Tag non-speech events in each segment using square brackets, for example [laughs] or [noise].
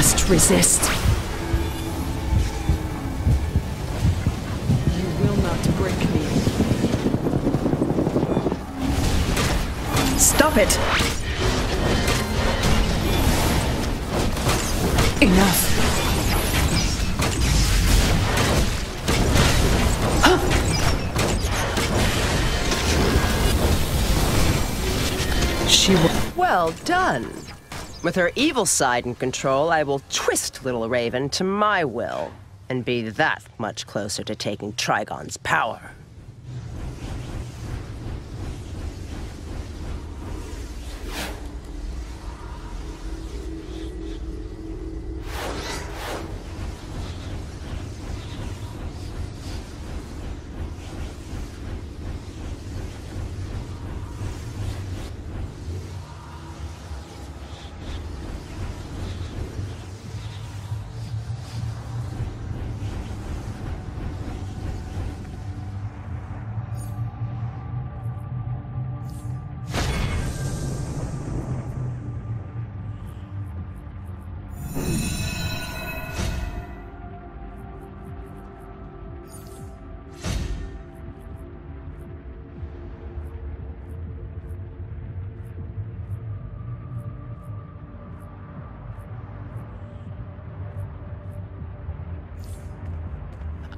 Must resist. You will not break me. Stop it! Enough. She. Well done. With her evil side in control, I will twist little Raven to my will and be that much closer to taking Trigon's power.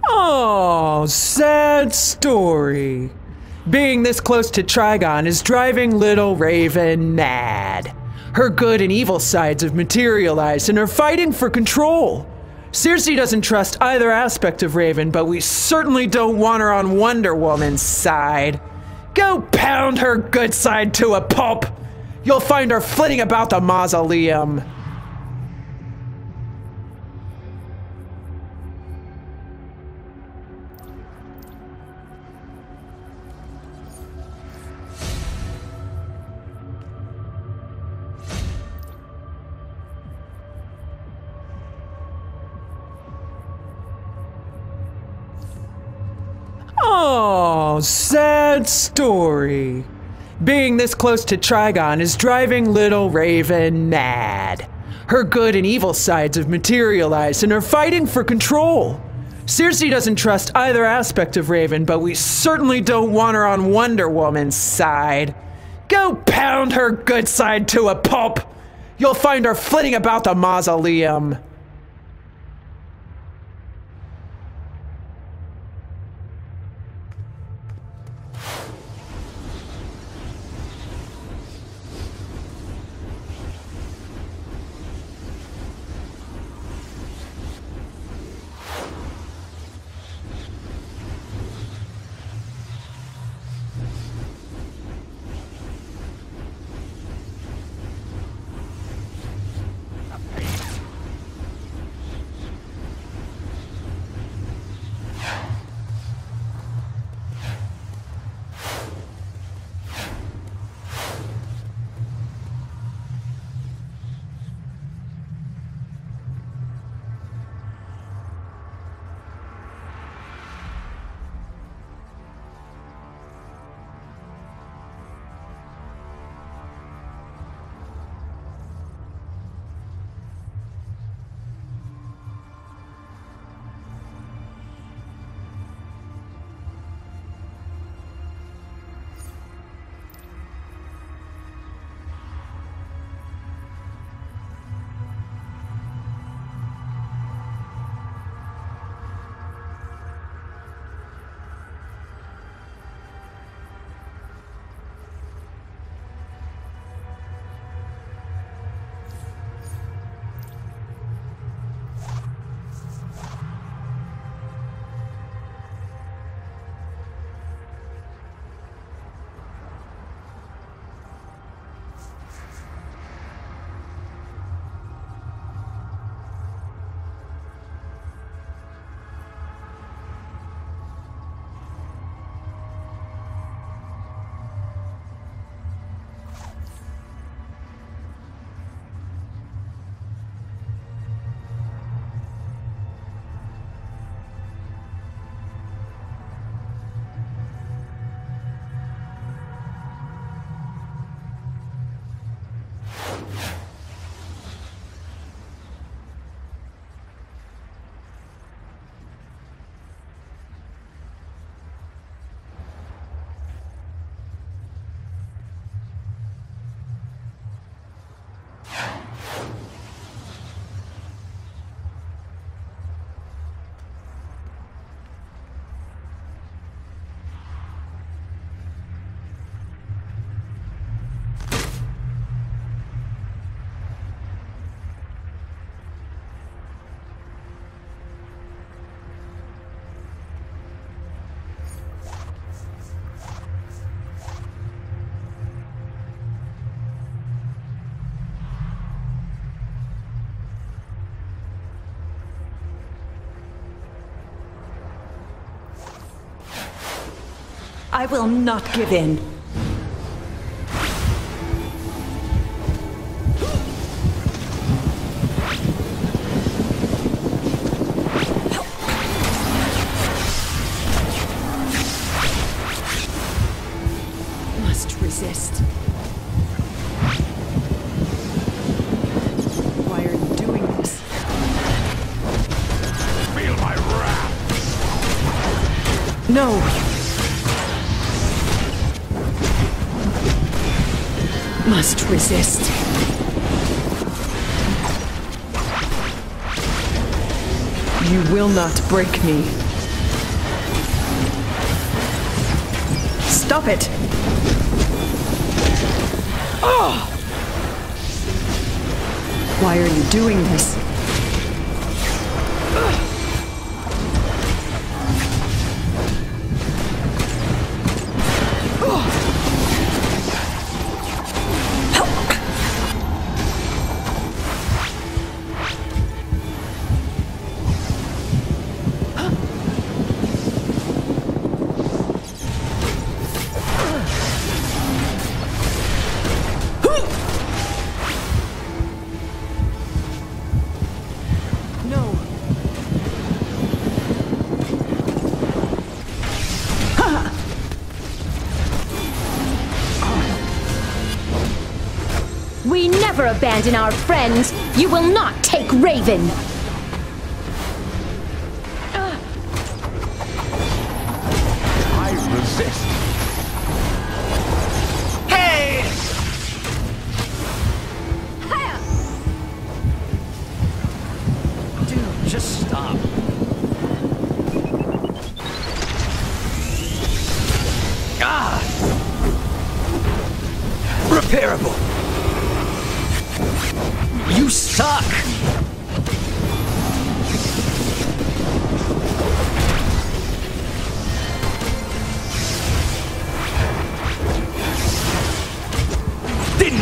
Oh, sad story. Being this close to Trigon is driving little Raven mad. Her good and evil sides have materialized and are fighting for control. Circe doesn't trust either aspect of Raven, but we certainly don't want her on Wonder Woman's side. Go pound her good side to a pulp. You'll find her flitting about the mausoleum. Sad story. Being this close to Trigon is driving little Raven mad. Her good and evil sides have materialized and are fighting for control. Circe doesn't trust either aspect of Raven, but we certainly don't want her on Wonder Woman's side. Go pound her good side to a pulp. You'll find her flitting about the mausoleum. I will not give in. Must resist. Why Must resist. You will not break me. Stop it! Oh! Why are you doing this? Never abandon our friends. You will not take Raven.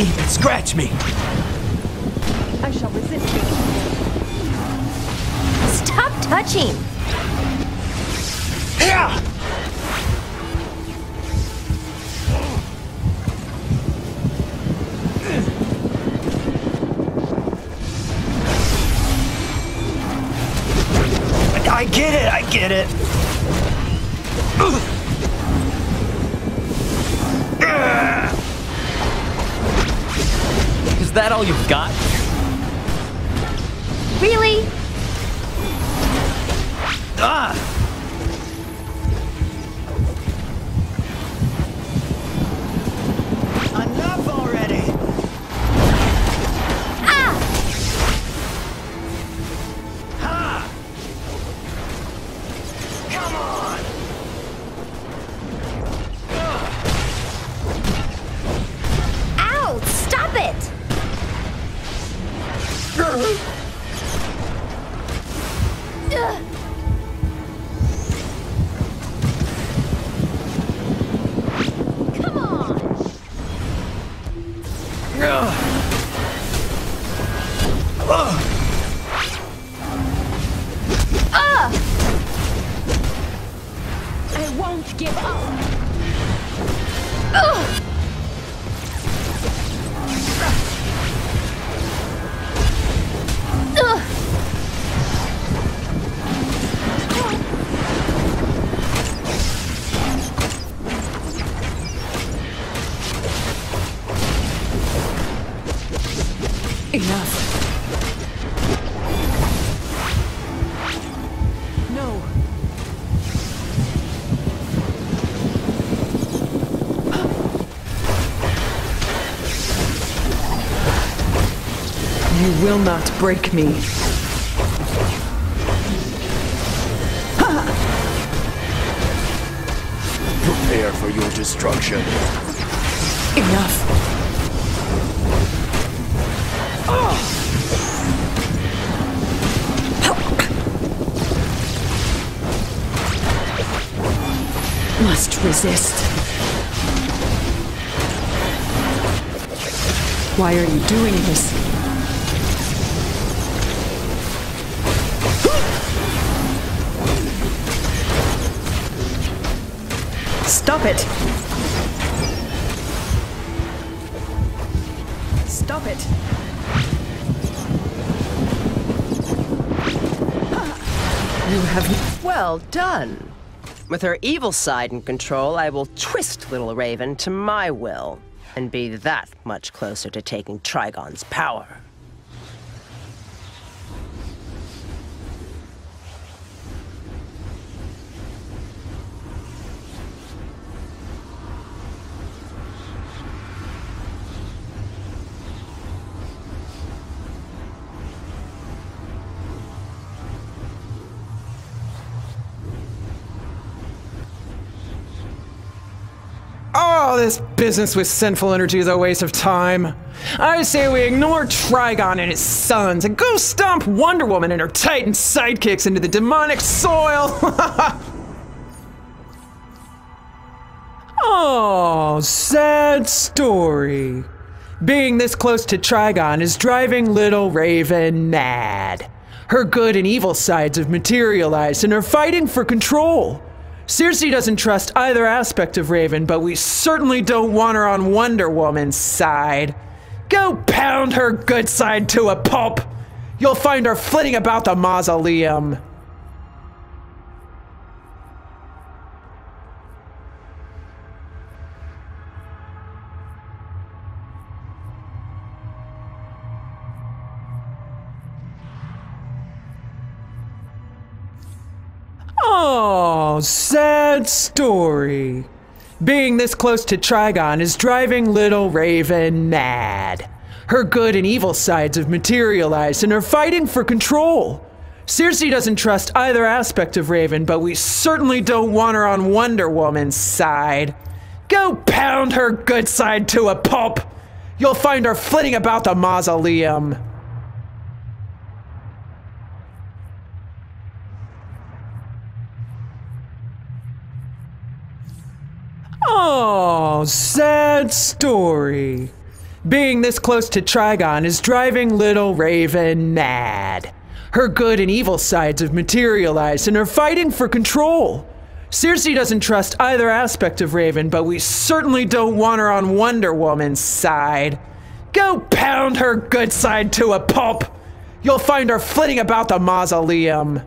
Didn't scratch me! I shall resist you. Stop touching. Yeah! I get it, I get it. Is that all you've got? Really? Ah! I won't give up. Ugh! Ugh! Enough. Will not break me. Prepare for your destruction. Enough. Must resist. Why are you doing this? Stop it! Stop it! [laughs] You have Well done. With her evil side in control, I will twist little Raven to my will and be that much closer to taking Trigon's power. This business with sinful energy is a waste of time. I say we ignore Trigon and his sons and go stomp Wonder Woman and her Titan sidekicks into the demonic soil. [laughs] oh, sad story. Being this close to Trigon is driving little Raven mad. Her good and evil sides have materialized and are fighting for control. Circe doesn't trust either aspect of Raven, but we certainly don't want her on Wonder Woman's side. Go pound her good side to a pulp. You'll find her flitting about the mausoleum. Story. Being this close to Trigon is driving little Raven mad. Her good and evil sides have materialized and are fighting for control. Circe doesn't trust either aspect of Raven, but we certainly don't want her on Wonder Woman's side. Go pound her good side to a pulp. You'll find her flitting about the mausoleum. Oh, sad story. Being this close to Trigon is driving little Raven mad. Her good and evil sides have materialized and are fighting for control. Circe doesn't trust either aspect of Raven, but we certainly don't want her on Wonder Woman's side. Go pound her good side to a pulp. You'll find her flitting about the mausoleum.